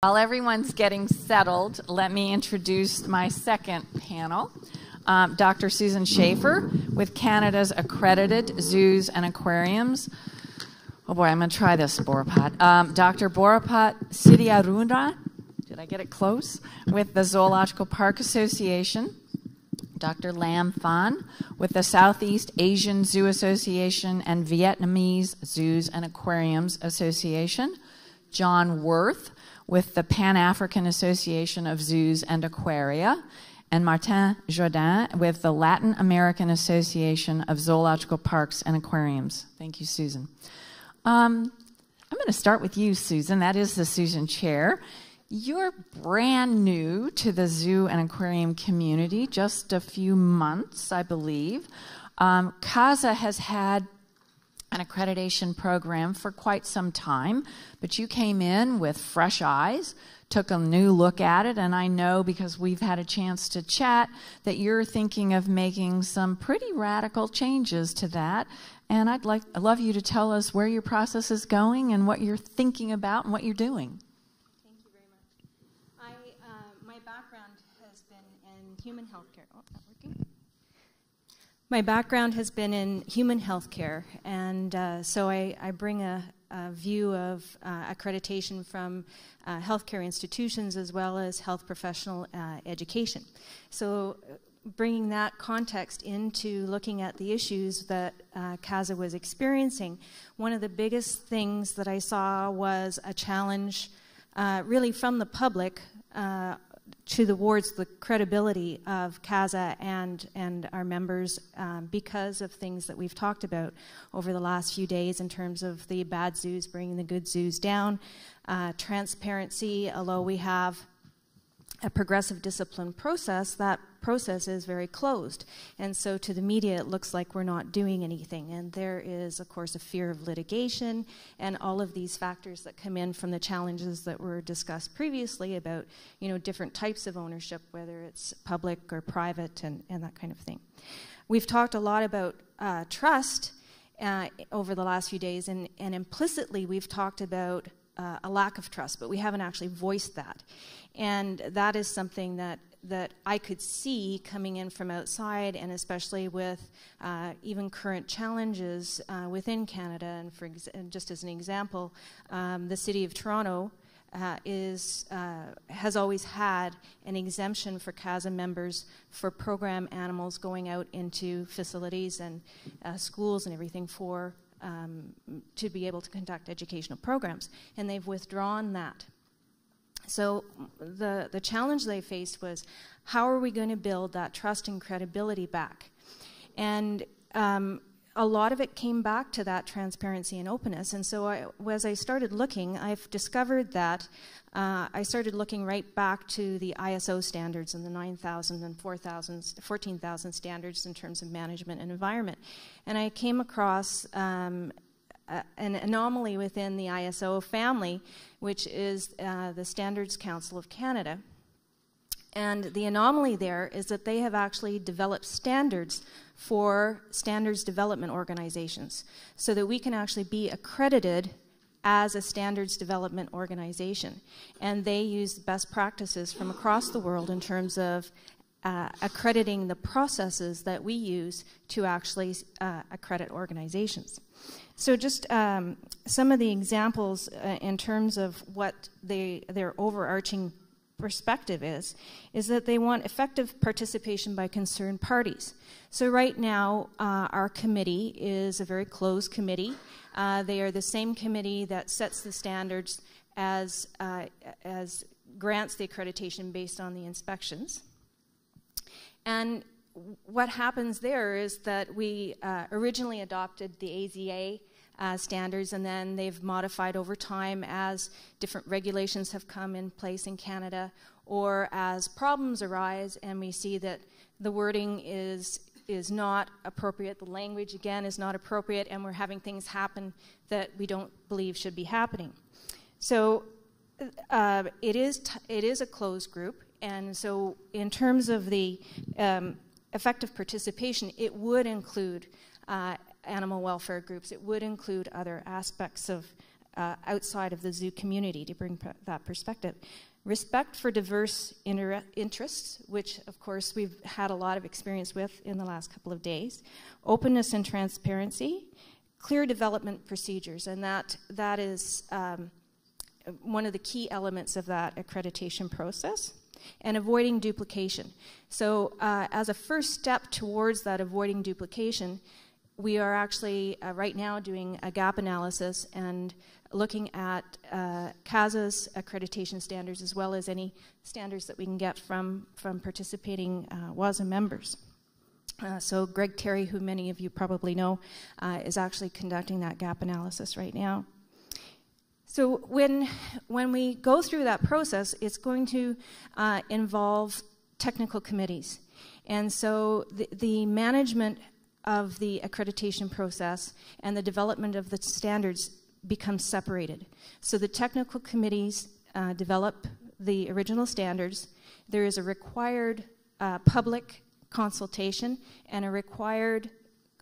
While everyone's getting settled, let me introduce my second panel. Um, Dr. Susan Schaefer with Canada's accredited zoos and aquariums. Oh boy, I'm going to try this, Boripat. Um, Dr. Boripat Sidiaruna, did I get it close? With the Zoological Park Association. Dr. Lam Phan with the Southeast Asian Zoo Association and Vietnamese Zoos and Aquariums Association. John Worth with the Pan African Association of Zoos and Aquaria, and Martin Zordan with the Latin American Association of Zoological Parks and Aquariums. Thank you, Susan. Um, I'm going to start with you, Susan. That is the Susan Chair. You're brand new to the zoo and aquarium community, just a few months, I believe. Um, CAZA has had an accreditation program for quite some time, but you came in with fresh eyes, took a new look at it, and I know because we've had a chance to chat that you're thinking of making some pretty radical changes to that. And I'd like I'd love you to tell us where your process is going and what you're thinking about and what you're doing. Thank you very much. I, uh, my background has been in human healthcare. My background has been in human healthcare, and uh, so I, I bring a, a, view of uh, accreditation from uh, healthcare institutions as well as health professional uh, education. So, uh, bringing that context into looking at the issues that uh, CAZA was experiencing, one of the biggest things that I saw was a challenge, really from the public to towards the credibility of CAZA and, and our members um, because of things that we've talked about over the last few days in terms of the bad zoos bringing the good zoos down, uh, transparency, although we have a progressive discipline process, that process is very closed. And so to the media, it looks like we're not doing anything. And there is, of course, a fear of litigation and all of these factors that come in from the challenges that were discussed previously about, you know, different types of ownership, whether it's public or private and, and that kind of thing. We've talked a lot about uh, trust uh, over the last few days, and, and implicitly we've talked about uh, a lack of trust, but we haven't actually voiced that. And that is something that that I could see coming in from outside, and especially with uh, even current challenges uh, within Canada. And for ex- and just as an example, um, the City of Toronto uh, is uh, has always had an exemption for CAZA members for program animals going out into facilities and uh, schools and everything for um, to be able to conduct educational programs, and they've withdrawn that. So the, the challenge they faced was how are we going to build that trust and credibility back? And um, a lot of it came back to that transparency and openness. And so I, as I started looking, I've discovered that uh, I started looking right back to the ISO standards and the 9,000 and 4,000, 14,000 standards in terms of management and environment. And I came across um, an anomaly within the ISO family, which is uh, the Standards Council of Canada. And the anomaly there is that they have actually developed standards for standards development organizations so that we can actually be accredited as a standards development organization. And they use best practices from across the world in terms of uh, accrediting the processes that we use to actually uh, accredit organizations. So, just um, some of the examples uh, in terms of what they, their overarching perspective is, is that they want effective participation by concerned parties. So, right now, uh, our committee is a very closed committee. Uh, they are the same committee that sets the standards as, uh, as grants the accreditation based on the inspections. And what happens there is that we uh, originally adopted the AZA uh, standards, and then they've modified over time as different regulations have come in place in Canada, or as problems arise, and we see that the wording is is not appropriate. The language again is not appropriate, and we're having things happen that we don't believe should be happening. So uh, it is t- it is a closed group, and so in terms of the um, effective participation, it would include uh, animal welfare groups. It would include other aspects of, uh, outside of the zoo community to bring that perspective. Respect for diverse inter- interests, which of course we've had a lot of experience with in the last couple of days. Openness and transparency, clear development procedures, and that, that is um, one of the key elements of that accreditation process and avoiding duplication. So, uh, as a first step towards that avoiding duplication, we are actually uh, right now doing a gap analysis and looking at uh, CAZA's accreditation standards as well as any standards that we can get from, from participating uh, WAZA members. Uh, so, Greg Terry, who many of you probably know, uh, is actually conducting that gap analysis right now. So when, when we go through that process, it's going to uh, involve technical committees. And so the, the management of the accreditation process and the development of the standards becomes separated. So the technical committees uh, develop the original standards. There is a required uh, public consultation and a required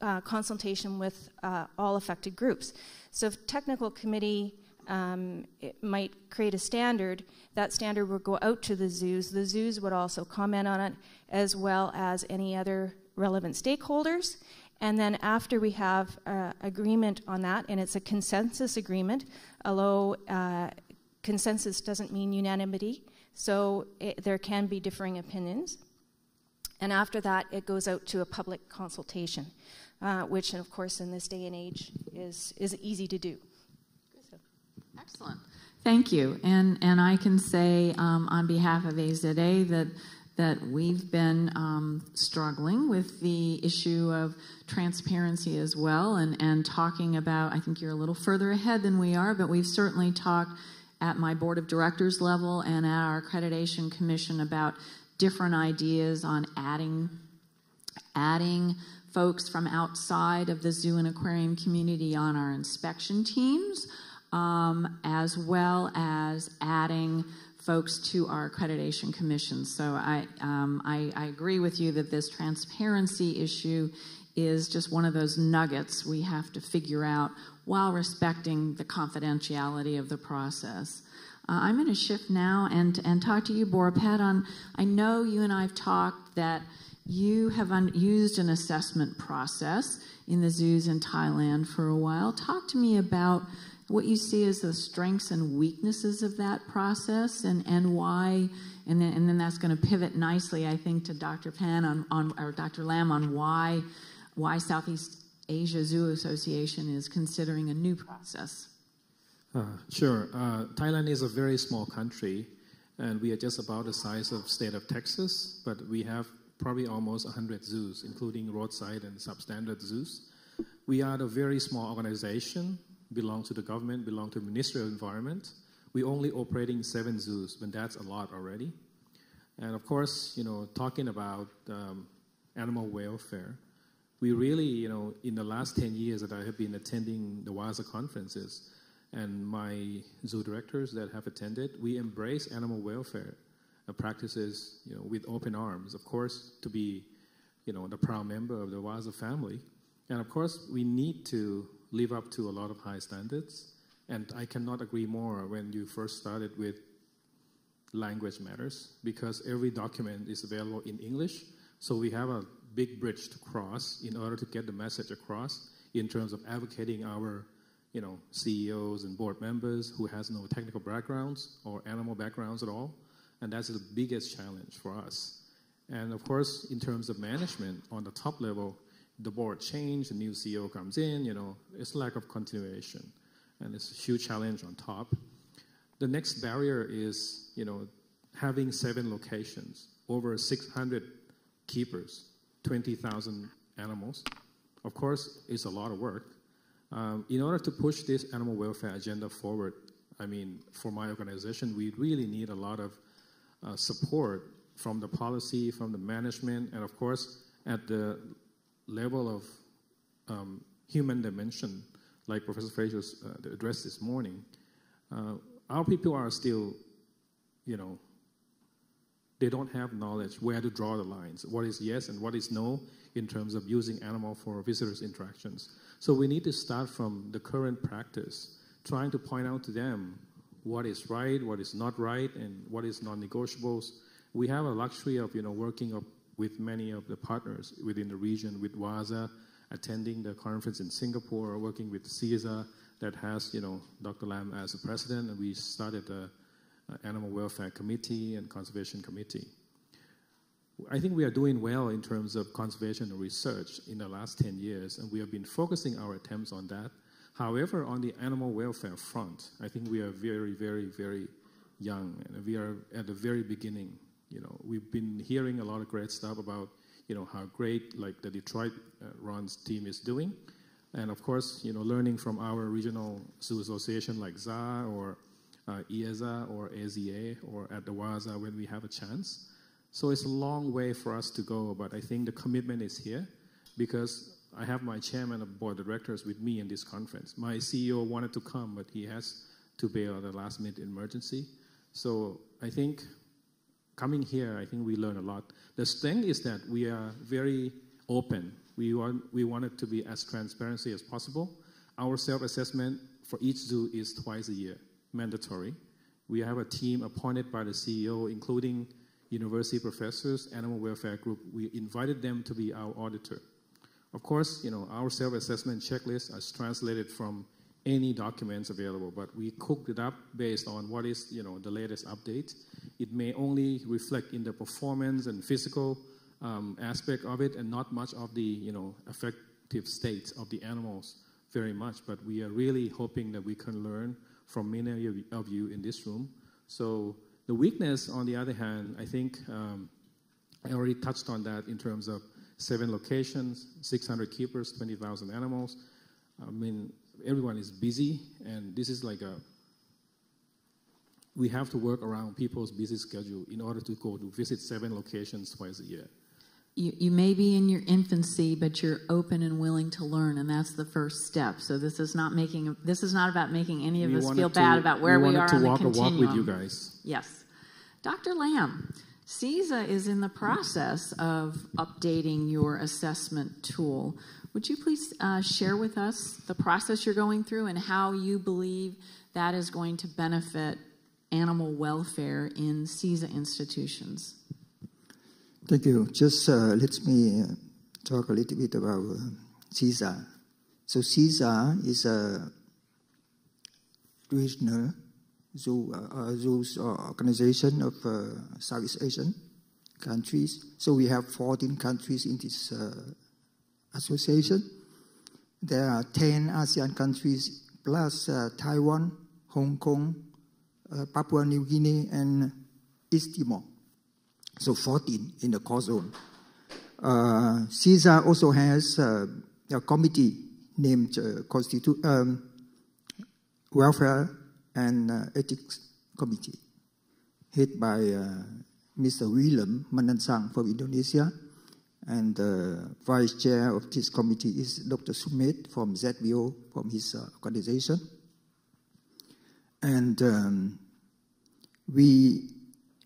uh, consultation with uh, all affected groups. So if technical committee um, it might create a standard. That standard would go out to the zoos. The zoos would also comment on it, as well as any other relevant stakeholders. And then after we have uh, agreement on that, and it's a consensus agreement, although uh, consensus doesn't mean unanimity, so it, there can be differing opinions. And after that, it goes out to a public consultation, uh, which, of course, in this day and age is, is easy to do. Excellent. Thank you. And, and I can say um, on behalf of AZA that, that we've been um, struggling with the issue of transparency as well and, and talking about, I think you're a little further ahead than we are, but we've certainly talked at my board of directors level and at our accreditation commission about different ideas on adding adding folks from outside of the zoo and aquarium community on our inspection teams um, as well as adding folks to our accreditation commission. So I, um, I, I agree with you that this transparency issue is just one of those nuggets we have to figure out while respecting the confidentiality of the process. Uh, I'm going to shift now and, and talk to you, Boripat, on I know you and I have talked that you have un- used an assessment process in the zoos in Thailand for a while. Talk to me about what you see as the strengths and weaknesses of that process and, and why, and then, and then that's going to pivot nicely, I think, to Dr. Phan on, on, or Dr. Lam on why, why Southeast Asia Zoo Association is considering a new process. Uh, sure. Uh, Thailand is a very small country, and we are just about the size of state of Texas, but we have probably almost 100 zoos, including roadside and substandard zoos. We are a very small organization, belong to the government, belong to the Ministry of Environment. We're only operating seven zoos, but that's a lot already. And of course, you know, talking about um, animal welfare, we really, you know, in the last 10 years that I have been attending the WAZA conferences, and my zoo directors that have attended, we embrace animal welfare practices, you know, with open arms. Of course, to be, you know, the proud member of the WAZA family, and of course, we need to live up to a lot of high standards. And I cannot agree more when you first started with language matters because every document is available in English. So we have a big bridge to cross in order to get the message across in terms of advocating our you know, CEOs and board members who has no technical backgrounds or animal backgrounds at all. And that's the biggest challenge for us. And of course, in terms of management on the top level, the board changed, the new CEO comes in, you know, it's lack of continuation. And it's a huge challenge on top. The next barrier is, you know, having seven locations, over 600 keepers, 20,000 animals. Of course, it's a lot of work. Um, in order to push this animal welfare agenda forward, I mean, for my organization, we really need a lot of uh, support from the policy, from the management, and of course, at the level of um, human dimension, like Professor Fraser uh, addressed this morning, uh, our people are still, you know, they don't have knowledge where to draw the lines, what is yes and what is no in terms of using animal for visitors interactions. So we need to start from the current practice trying to point out to them what is right, what is not right, and what is non-negotiables. We have a luxury of you know working up with many of the partners within the region, with WAZA, attending the conference in Singapore, working with SEAZA that has you know Dr. Lam as a president, and we started a, a uh, animal welfare committee and conservation committee. I think we are doing well in terms of conservation and research in the last 10 years, and we have been focusing our attempts on that. However, on the animal welfare front, I think we are very, very, very young, and we are at the very beginning. You know, we've been hearing a lot of great stuff about, you know, how great like the Detroit uh, Ron's team is doing, and of course, you know, learning from our regional zoo association like ZA or uh, or AZA or at the WAZA when we have a chance. So it's a long way for us to go, but I think the commitment is here because I have my chairman of board of directors with me in this conference. My CEO wanted to come, but he has to bail at the last minute emergency. So I think coming here, I think we learn a lot. The thing is that we are very open. We want, we want it to be as transparency as possible. Our self-assessment for each zoo is twice a year, mandatory. We have a team appointed by the CEO, including university professors, animal welfare group. We invited them to be our auditor. Of course, you know, our self-assessment checklist is translated from any documents available, but we cooked it up based on what is, you know, the latest update. It may only reflect in the performance and physical um, aspect of it and not much of the, you know, effective state of the animals very much, but we are really hoping that we can learn from many of you in this room. So the weakness, on the other hand, I think um, I already touched on that in terms of seven locations, 600 keepers, 20,000 animals. I mean, everyone is busy, and this is like a we have to work around people's busy schedule in order to go to visit seven locations twice a year. You, you may be in your infancy, but you're open and willing to learn, and that's the first step. So this is not making this is not about making any of We us feel to- bad about where we, wanted are to on the walk a continuum. walk with you guys. Yes. Dr. Lam, SEAZA is in the process of updating your assessment tool. Would you please uh, share with us the process you're going through and how you believe that is going to benefit animal welfare in SEAZA institutions? Thank you. Just uh, let me uh, talk a little bit about uh, SEAZA. So SEAZA is a regional zoo, uh, zoos organization of Southeast Asian countries. So we have 14 countries in this association. There are 10 ASEAN countries plus uh, Taiwan, Hong Kong, uh, Papua New Guinea, and East Timor so 14 in the core zone. Uh, SEAZA also has uh, a committee named uh, um, Welfare and uh, Ethics Committee, headed by uh, Mr. Willem Manansang from Indonesia, and the vice chair of this committee is Dr. Sumit from ZPO from his uh, organization. And um, we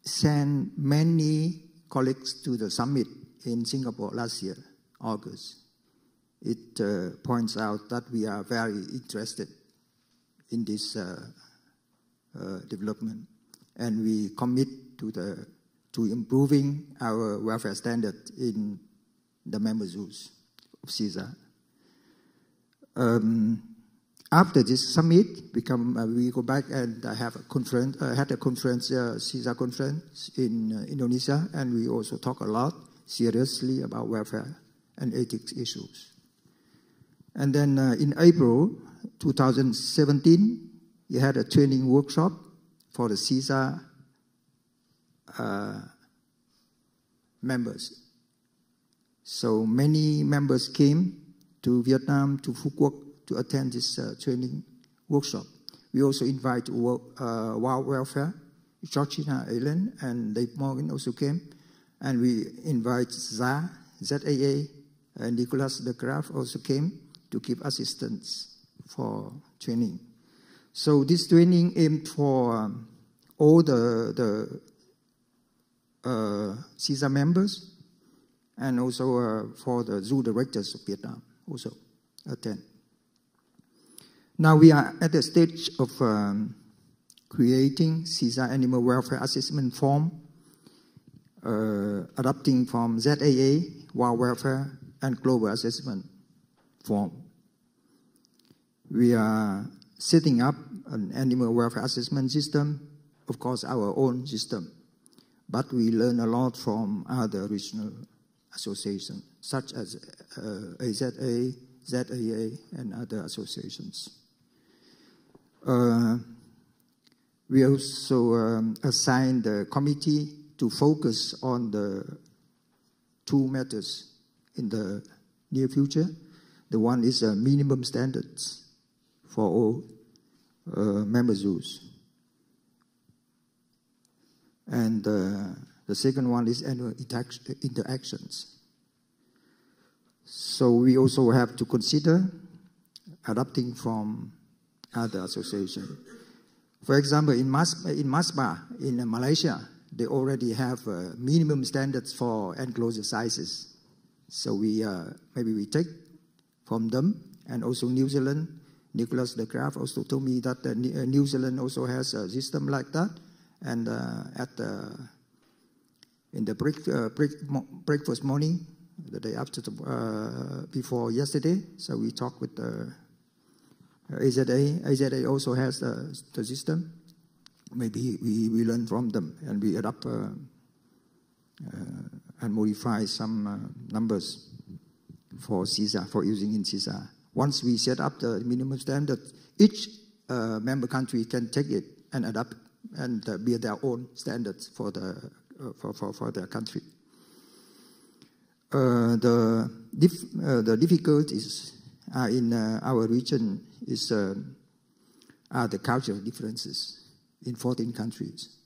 sent many colleagues to the summit in Singapore last year, August. It uh, points out that we are very interested in this uh, uh, development, and we commit to the to improving our welfare standard in the member zoos of SEAZA. Um, after this summit, we come, uh, we go back and uh, have a conference, uh, had a conference, uh, SEAZA conference in uh, Indonesia, and we also talk a lot seriously about welfare and ethics issues. And then uh, in April 2017, we had a training workshop for the SEAZA uh, members. So many members came to Vietnam, to Phu Quoc, to attend this uh, training workshop. We also invite uh, Wild Welfare, Georgina Allen, and Dave Morgan also came. And we invite ZA, ZAA, and Nicholas de Graaf also came to give assistance for training. So this training aimed for um, all the, the uh, SEAZA members and also uh, for the zoo directors of Vietnam also attend. Now we are at the stage of um, creating SEAZA Animal Welfare Assessment Form, uh, adapting from ZAA, Wild Welfare, and Global Assessment Form. We are setting up an animal welfare assessment system, of course, our own system. But we learn a lot from other regional associations, such as uh, AZA, ZAA, and other associations. Uh, we also um, assigned the committee to focus on the two matters in the near future. The one is uh, minimum standards for all uh, member zoos. And uh, the second one is annual interactions. So we also have to consider adapting from other associations. For example, in, Mas- in MAZPA, in Malaysia, they already have uh, minimum standards for enclosure sizes. So we uh, maybe we take from them, and also New Zealand. Nicholas de Graaf also told me that uh, New Zealand also has a system like that, and uh, at the in the break, uh, break, breakfast morning, the day after the, uh, before yesterday, so we talked with the AZA, AZA also has the, system. Maybe we, we learn from them and we adapt uh, uh, and modify some uh, numbers for SEAZA, for using in SEAZA. Once we set up the minimum standard, each uh, member country can take it and adapt and uh, build their own standards for, the, uh, for, for, for their country. the, dif- the difficulties in our region is uh, are the cultural differences in 14 countries.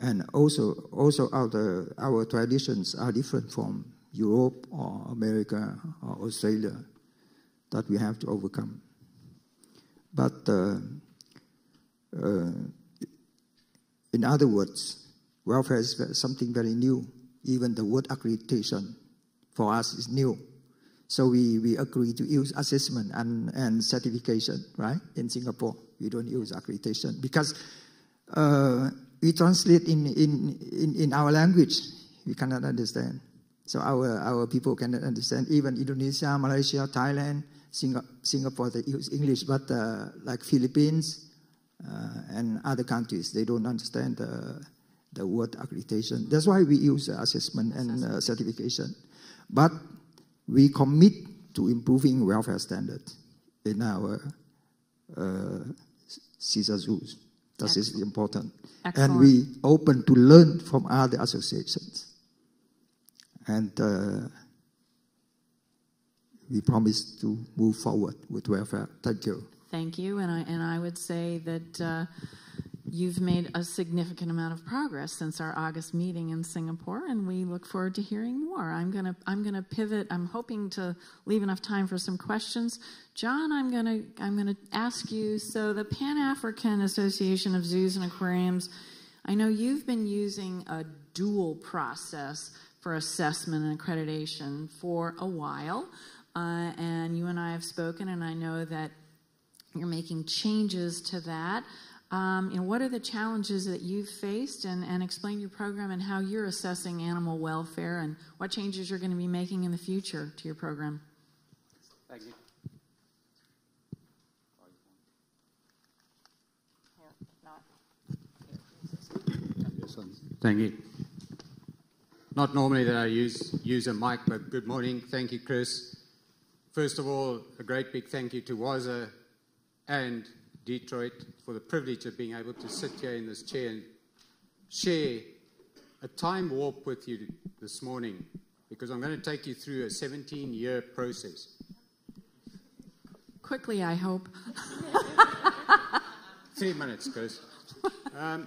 And also, also our, our traditions are different from Europe or America or Australia that we have to overcome. But uh, uh, in other words, welfare is something very new. Even the word accreditation for us is new. So we, we agree to use assessment and, and certification, right? In Singapore, we don't use accreditation because uh, we translate in, in, in, in our language, we cannot understand. So our, our people cannot understand. Even Indonesia, Malaysia, Thailand, Singapore, they use English, but uh, like Philippines uh, and other countries, they don't understand the, the word accreditation. That's why we use assessment and uh, certification. But we commit to improving welfare standards in our uh, SEAZA zoos. That Excellent. is important. Excellent. And we open to learn from other associations. And uh, we promise to move forward with welfare. Thank you. Thank you. And I, and I would say that. Uh, you've made a significant amount of progress since our August meeting in Singapore, and we look forward to hearing more. I'm gonna I'm gonna pivot. I'm hoping to leave enough time for some questions. John, I'm gonna I'm gonna ask you. So the Pan African Association of Zoos and Aquariums, I know you've been using a dual process for assessment and accreditation for a while, uh, and you and I have spoken, and I know that you're making changes to that. Um, you know, what are the challenges that you've faced and, and explain your program and how you're assessing animal welfare and what changes you're going to be making in the future to your program? Thank you. Thank you. Not normally that I use use a mic, but good morning. Thank you, Chris. First of all, a great big thank you to WAZA and Detroit for the privilege of being able to sit here in this chair and share a time warp with you this morning because I'm going to take you through a 17 year process. Quickly, I hope. Three minutes, Chris. Um,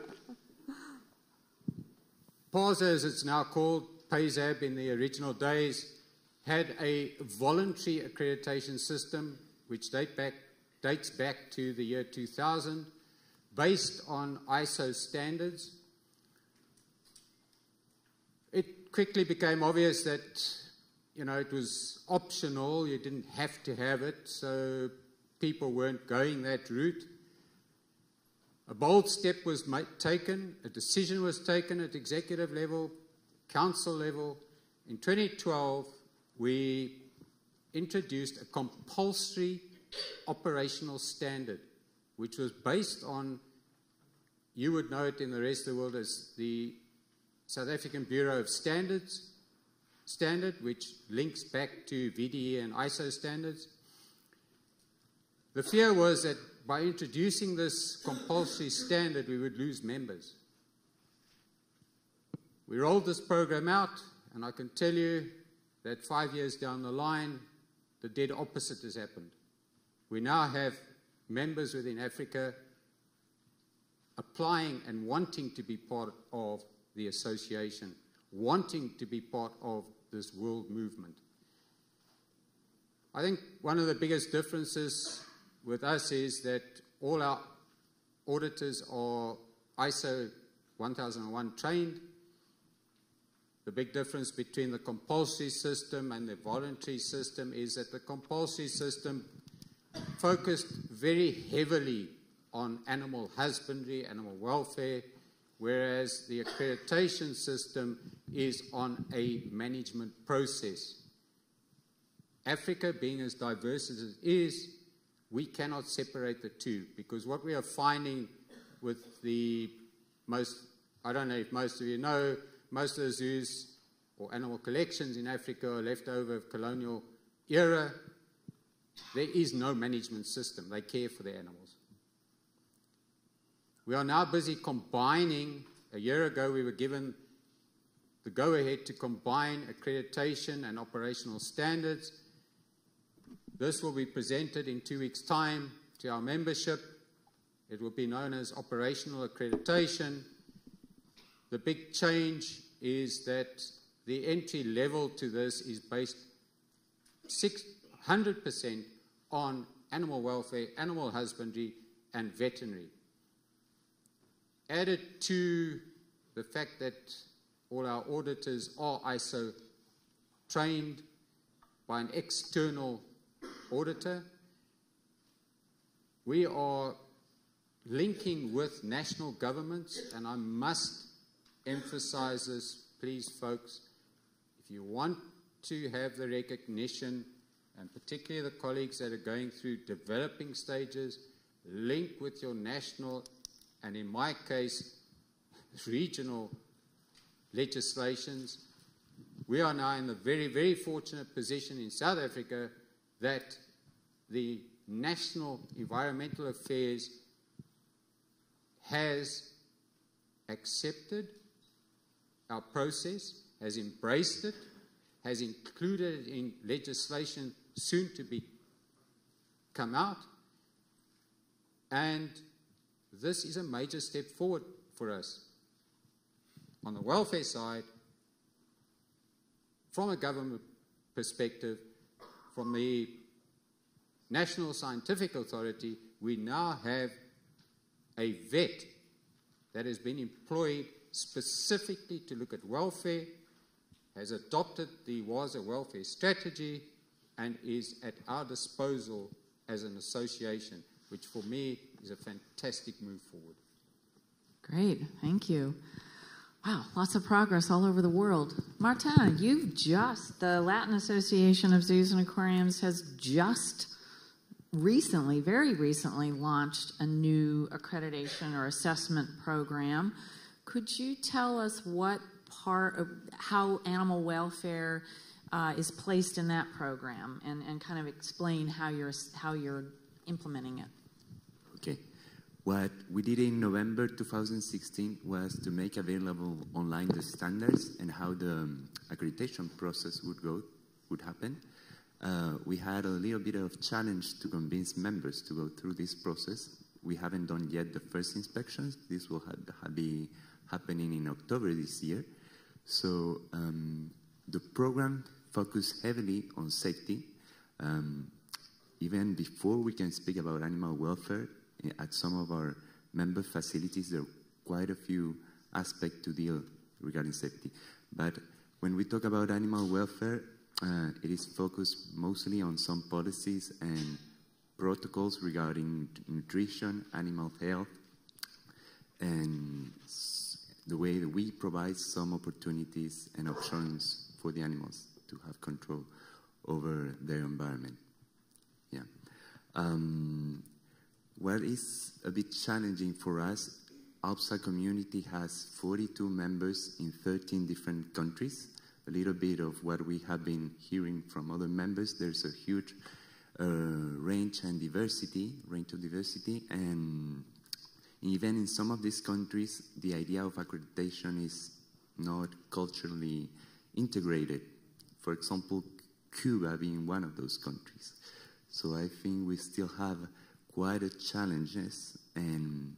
PAAZA, as it's now called, PAAZAB in the original days, had a voluntary accreditation system which date back dates back to the year 2000, based on ISO standards. It quickly became obvious that you know it was optional; you didn't have to have it. So people weren't going that route. A bold step was taken, a decision was taken at executive level, council level. In 2012, we introduced a compulsory operational standard, which was based on, you would know it in the rest of the world as the South African Bureau of Standards standard, which links back to VDE and ISO standards. The fear was that by introducing this compulsory standard, we would lose members. We rolled this program out, and I can tell you that five years down the line, the dead opposite has happened. We now have members within Africa applying and wanting to be part of the association, wanting to be part of this world movement. I think one of the biggest differences with us is that all our auditors are ISO 1001 trained. The big difference between the compulsory system and the voluntary system is that the compulsory system focused very heavily on animal husbandry, animal welfare, whereas the accreditation system is on a management process. Africa, being as diverse as it is, we cannot separate the two because what we are finding with the most, I don't know if most of you know, most of the zoos or animal collections in Africa are left over of colonial era. There is no management system. They care for the animals. We are now busy combining. A year ago, we were given the go ahead to combine accreditation and operational standards this will be presented in two weeks' time to our membership. It will be known as operational accreditation. The big change is that the entry level to this is based 100% on animal welfare, animal husbandry, and veterinary. Added to the fact that all our auditors are ISO trained by an external auditor. We are linking with national governments, and I must emphasize this, please, folks. If you want to have the recognition, and particularly the colleagues that are going through developing stages, link with your national, and in my case, regional legislations. We are now in the very, very fortunate position in South Africa that the National Environmental Affairs has accepted our process, has embraced it, has included it in legislation soon to be come out, and this is a major step forward for us. On the welfare side, from a government perspective, from the National Scientific Authority, we now have a vet that has been employed specifically to look at welfare, has adopted the WAZA welfare strategy, and is at our disposal as an association, which for me is a fantastic move forward. Great, thank you. Wow, lots of progress all over the world. Martin, you've just, the Latin Association of Zoos and Aquariums has just recently, very recently, launched a new accreditation or assessment program. Could you tell us what part of how animal welfare uh, is placed in that program and, and kind of explain how you're, how you're implementing it? Okay. What we did in November 2016 was to make available online the standards and how the um, accreditation process would go, would happen. Uh, we had a little bit of challenge to convince members to go through this process. We haven't done yet the first inspections. This will ha be happening in October this year. So um, the program focused heavily on safety. Um, even before we can speak about animal welfare, at some of our member facilities, there are quite a few aspects to deal regarding safety. But when we talk about animal welfare, uh, it is focused mostly on some policies and protocols regarding nutrition, animal health, and the way that we provide some opportunities and options for the animals to have control over their environment. Yeah. Um, what is a bit challenging for us, outside community has 42 members in 13 different countries. A little bit of what we have been hearing from other members. There's a huge uh, range and diversity, range of diversity, and even in some of these countries, the idea of accreditation is not culturally integrated. For example, Cuba being one of those countries. So I think we still have quite a challenges and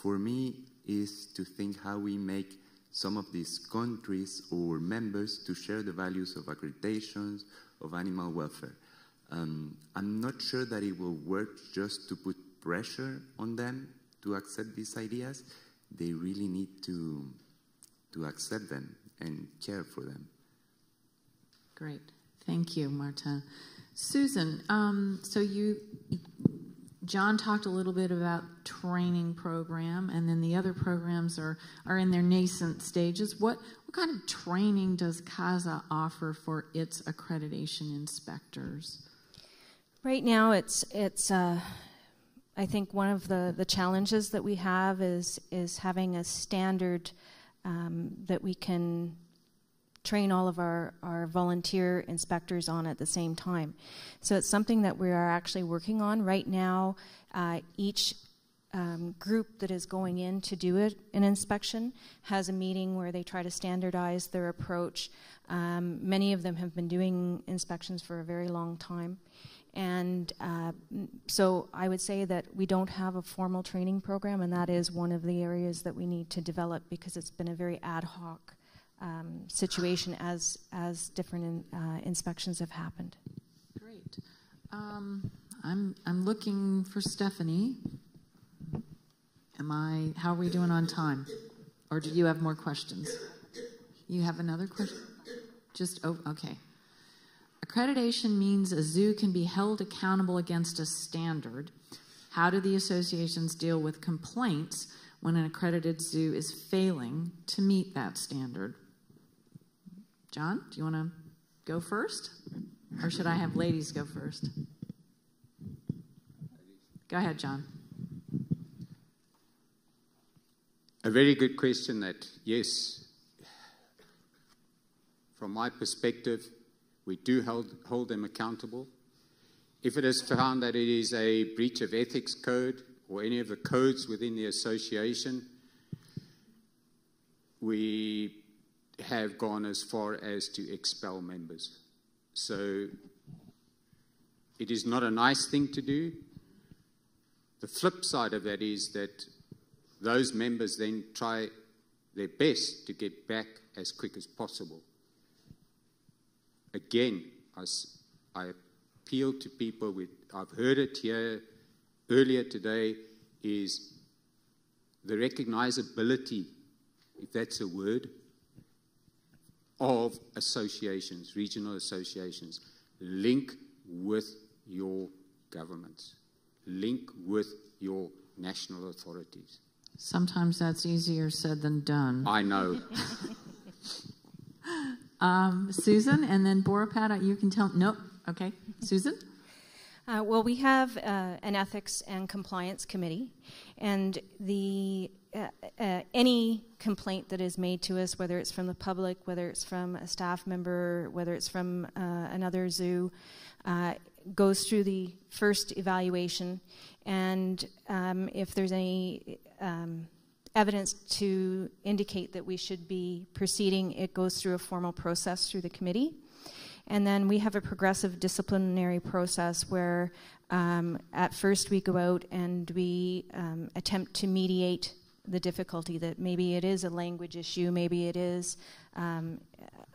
for me is to think how we make some of these countries or members to share the values of accreditations of animal welfare. Um, I'm not sure that it will work just to put pressure on them to accept these ideas. They really need to to accept them and care for them. Great. Thank you, Martin. Susan, um, so you, John talked a little bit about training program, and then the other programs are, are in their nascent stages. What, what kind of training does CAZA offer for its accreditation inspectors? Right now, it's, it's uh, I think one of the, the challenges that we have is, is having a standard um, that we can train all of our, our volunteer inspectors on at the same time. So it's something that we are actually working on right now. Uh, each um, group that is going in to do it, an inspection has a meeting where they try to standardize their approach. Um, many of them have been doing inspections for a very long time. And uh, so I would say that we don't have a formal training program, and that is one of the areas that we need to develop because it's been a very ad hoc um, situation as as different in, uh, inspections have happened. Great. Um, I'm I'm looking for Stephanie. Am I? How are we doing on time? Or do you have more questions? You have another question? Just oh, okay. Accreditation means a zoo can be held accountable against a standard. How do the associations deal with complaints when an accredited zoo is failing to meet that standard? John, do you want to go first? Or should I have ladies go first? Go ahead, John. A very good question that, yes, from my perspective, we do hold, hold them accountable. If it is found that it is a breach of ethics code or any of the codes within the association, we have gone as far as to expel members. So it is not a nice thing to do. The flip side of that is that those members then try their best to get back as quick as possible. Again, I, I appeal to people with, I've heard it here earlier today, is the recognizability, if that's a word, of associations, regional associations. Link with your governments, link with your national authorities. Sometimes that's easier said than done. I know. um, Susan, and then Boripat, you can tell. Nope. Okay. Susan? Uh, well, we have uh, an ethics and compliance committee, and the uh, uh, any complaint that is made to us, whether it's from the public, whether it's from a staff member, whether it's from uh, another zoo, uh, goes through the first evaluation, and um, if there's any um, evidence to indicate that we should be proceeding, it goes through a formal process through the committee. And then we have a progressive disciplinary process where um, at first we go out and we um, attempt to mediate the difficulty that maybe it is a language issue, maybe it is um,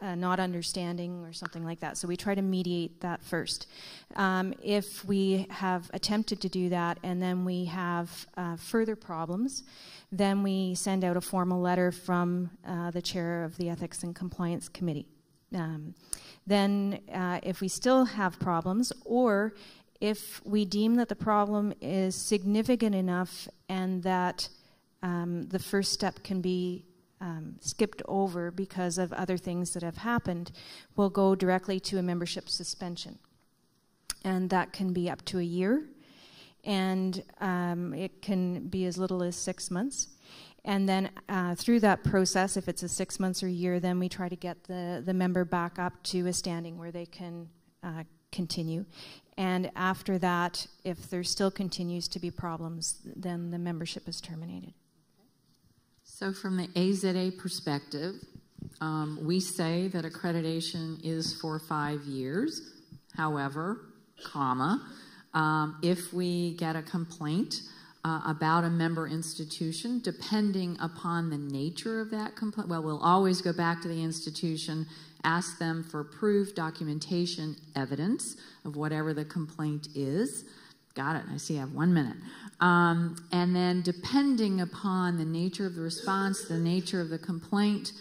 not understanding or something like that. So we try to mediate that first. Um, if we have attempted to do that and then we have uh, further problems, then we send out a formal letter from uh, the chair of the Ethics and Compliance Committee. Um, then, uh, if we still have problems, or if we deem that the problem is significant enough and that um, the first step can be um, skipped over because of other things that have happened, we'll go directly to a membership suspension. And that can be up to a year, and um, it can be as little as six months. And then uh, through that process, if it's a six months or year, then we try to get the, the member back up to a standing where they can uh, continue. And after that, if there still continues to be problems, then the membership is terminated. So, from the AZA perspective, um, we say that accreditation is for five years. However, comma, um, if we get a complaint uh, about a member institution, depending upon the nature of that complaint, well, we'll always go back to the institution, ask them for proof, documentation, evidence of whatever the complaint is. Got it. I see I have one minute. Um, and then, depending upon the nature of the response, the nature of the complaint,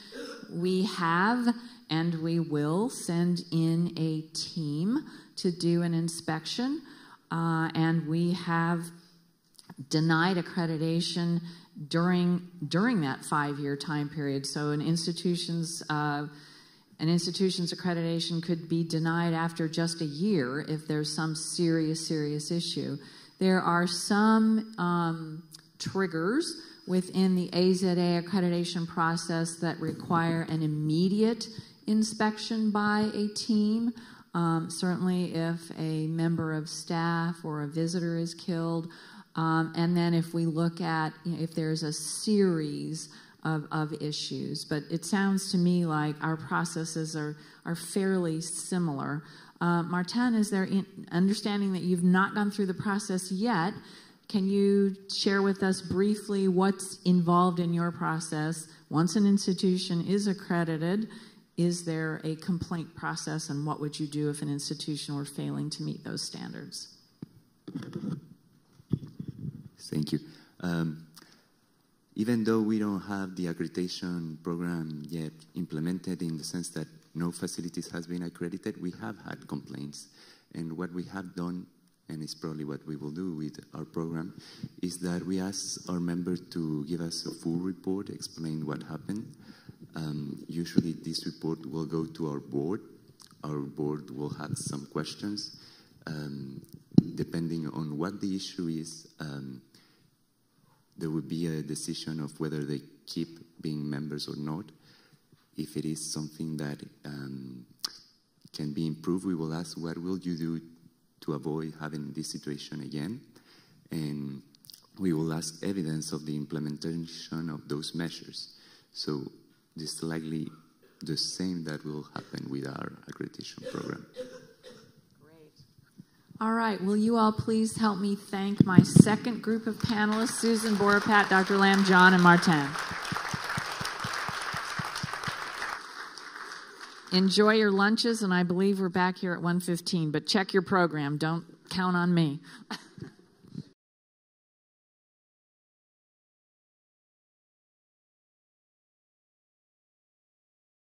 we have and we will send in a team to do an inspection. Uh, and we have denied accreditation during during that five year time period. So an institution's uh, an institution's accreditation could be denied after just a year if there's some serious serious issue. There are some um, triggers within the AZA accreditation process that require an immediate inspection by a team. Um, certainly, if a member of staff or a visitor is killed, um, and then if we look at you know, if there's a series of, of issues. But it sounds to me like our processes are, are fairly similar. Uh, Martin, is there in, understanding that you've not gone through the process yet? Can you share with us briefly what's involved in your process once an institution is accredited? Is there a complaint process, and what would you do if an institution were failing to meet those standards? Thank you. Um, even though we don't have the accreditation program yet implemented in the sense that no facilities has been accredited, we have had complaints. And what we have done, and it's probably what we will do with our program, is that we ask our members to give us a full report, explain what happened. Um, usually this report will go to our board. Our board will have some questions. Um, depending on what the issue is, um, there will be a decision of whether they keep being members or not. If it is something that um, can be improved, we will ask, what will you do to avoid having this situation again? And we will ask evidence of the implementation of those measures. So this is likely the same that will happen with our accreditation program. Great. All right, will you all please help me thank my second group of panelists, Susan Boripat, Dr. Lam, John, and Martin. Enjoy your lunches, and I believe we're back here at 1.15, but check your program. Don't count on me.